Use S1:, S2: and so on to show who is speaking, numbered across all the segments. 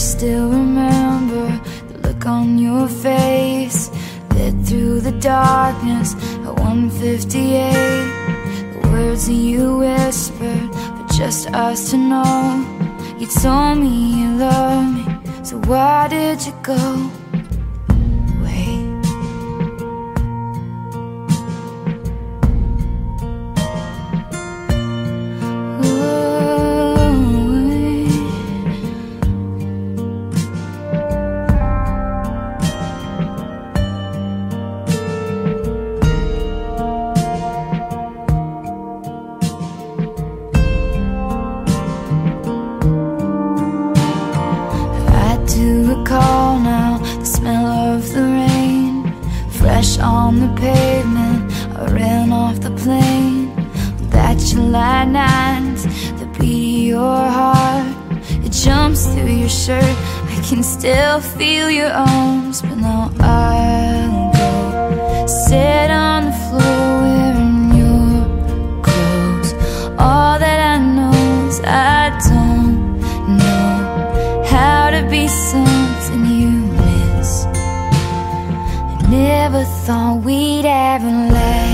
S1: still remember the look on your face. Lit through the darkness at 158 The words that you whispered for just us to know. You told me you loved me, so why did you go? The pavement I ran off the plane. That July night The beat of your heart. It jumps through your shirt. I can still feel your arms But now I'll go. Sit on the floor wearing your clothes. All that I know is I don't know How to be something never thought we'd ever last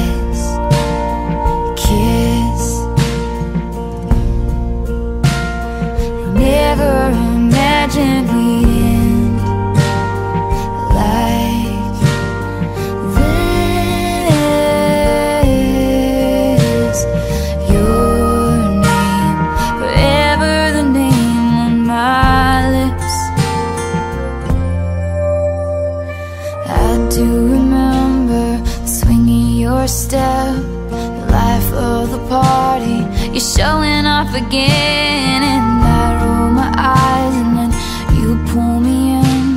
S1: again, and I roll my eyes, and then you pull me in.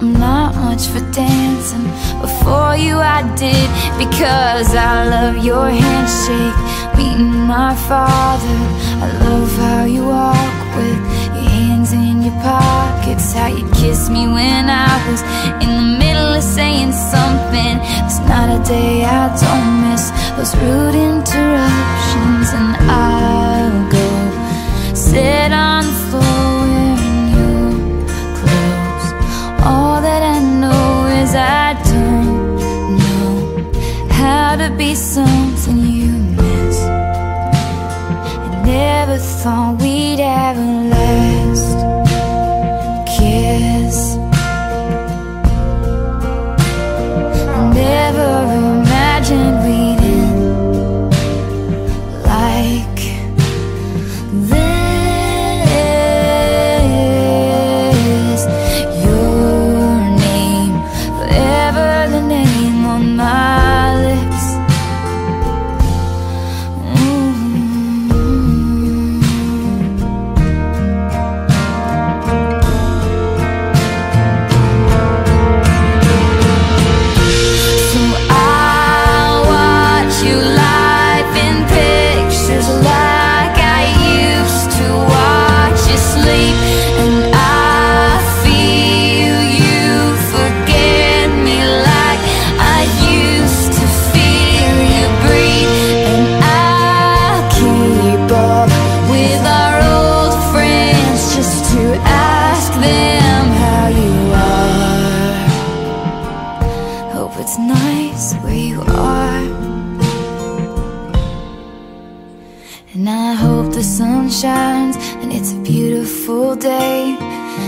S1: I'm not much for dancing, before you I did, because I love your handshake, meeting my father. I love how you walk with your hands in your pockets, how you kiss me when I was in the middle of saying something. There's not a day I don't miss those rude interruptions, to be something you miss. I never thought we'd ever last sun shines and it's a beautiful day.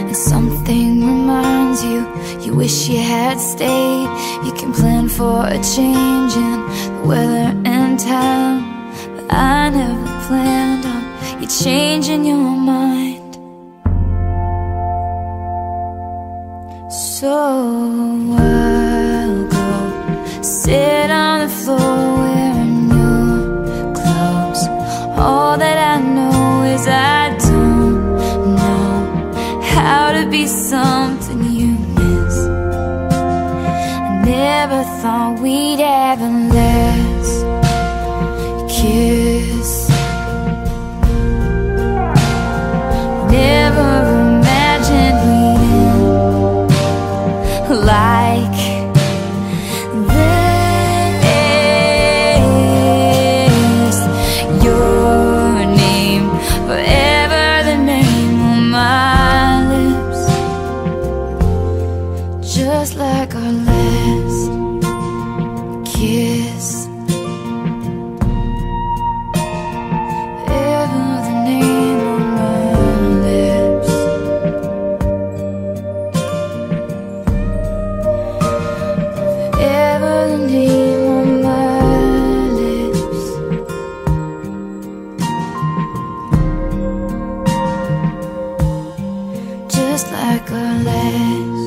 S1: And something reminds you, you wish you had stayed. You can plan for a change in the weather and time. But I never planned on you changing your mind. Thought we'd ever last just like a legend